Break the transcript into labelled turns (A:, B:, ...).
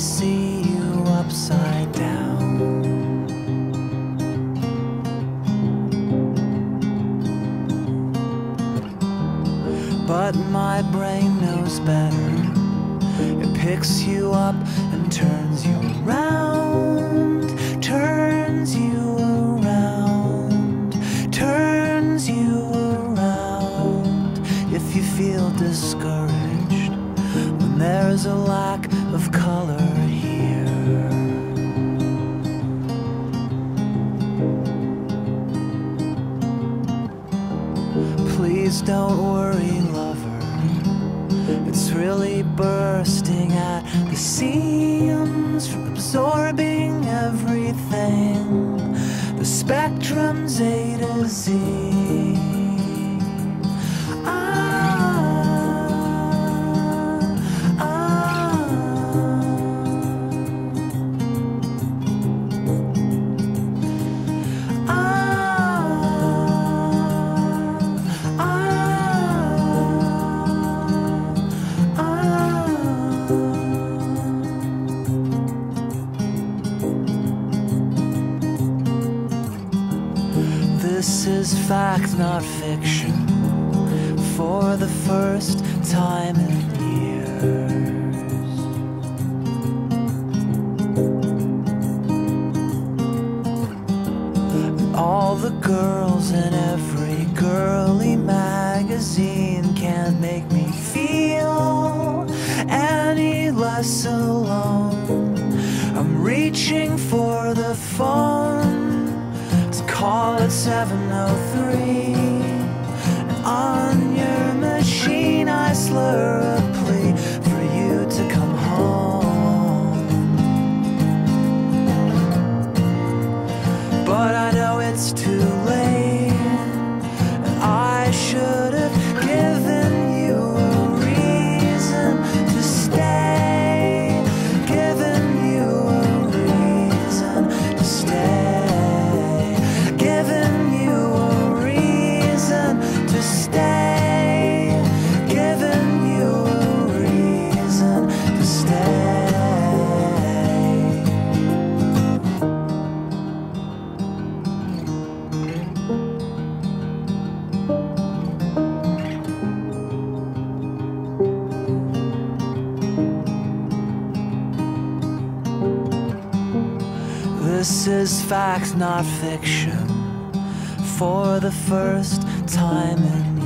A: see you upside down. But my brain knows better. It picks you up and turns you around Turns you around Turns you around. If you feel discouraged When there is a lack of color Please don't worry, lover. It's really bursting at the seams from absorbing everything. The spectrum's A to Z. This is fact, not fiction. For the first time in years. All the girls in every girly magazine can't make me 703. This is fact, not fiction. For the first time in